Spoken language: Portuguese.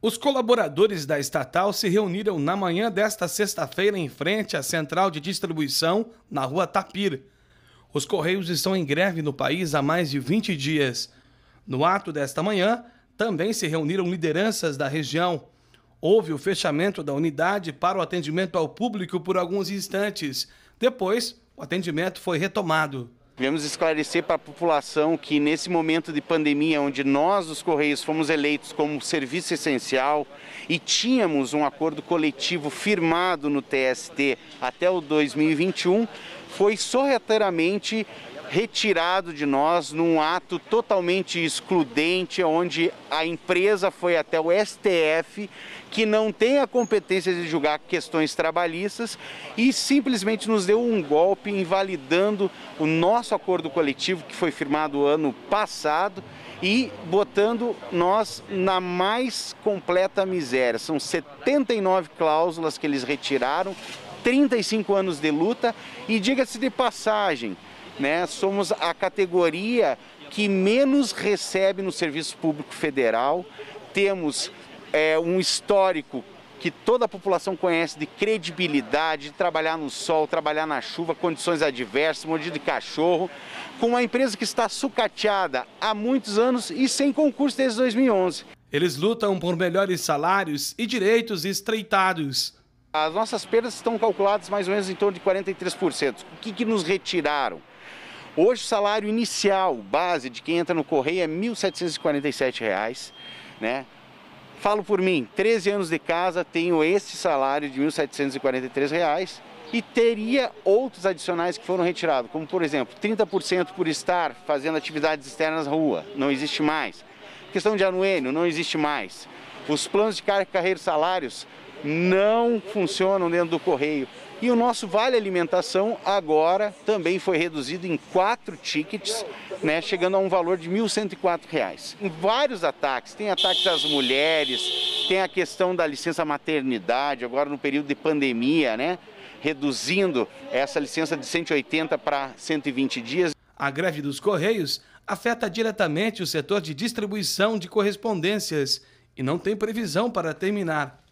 Os colaboradores da estatal se reuniram na manhã desta sexta-feira em frente à central de distribuição na rua Tapir. Os Correios estão em greve no país há mais de 20 dias. No ato desta manhã, também se reuniram lideranças da região. Houve o fechamento da unidade para o atendimento ao público por alguns instantes. Depois, o atendimento foi retomado. Viemos esclarecer para a população que nesse momento de pandemia, onde nós, os Correios, fomos eleitos como serviço essencial e tínhamos um acordo coletivo firmado no TST até o 2021, foi sorrateiramente retirado de nós num ato totalmente excludente, onde a empresa foi até o STF, que não tem a competência de julgar questões trabalhistas e simplesmente nos deu um golpe invalidando o nosso acordo coletivo que foi firmado ano passado e botando nós na mais completa miséria. São 79 cláusulas que eles retiraram, 35 anos de luta e diga-se de passagem, né? Somos a categoria que menos recebe no serviço público federal. Temos é, um histórico que toda a população conhece de credibilidade, de trabalhar no sol, trabalhar na chuva, condições adversas, mordido de cachorro, com uma empresa que está sucateada há muitos anos e sem concurso desde 2011. Eles lutam por melhores salários e direitos estreitados. As nossas perdas estão calculadas mais ou menos em torno de 43%. O que, que nos retiraram? Hoje o salário inicial, base de quem entra no Correio é R$ 1.747, né? Falo por mim, 13 anos de casa, tenho esse salário de R$ 1.743 e teria outros adicionais que foram retirados, como por exemplo, 30% por estar fazendo atividades externas na rua, não existe mais. Questão de anuênio, não existe mais. Os planos de carreira e salários não funcionam dentro do correio. E o nosso vale alimentação agora também foi reduzido em quatro tickets, né, chegando a um valor de R$ 1.104. Em vários ataques, tem ataques às mulheres, tem a questão da licença maternidade, agora no período de pandemia, né, reduzindo essa licença de 180 para 120 dias. A greve dos Correios afeta diretamente o setor de distribuição de correspondências e não tem previsão para terminar.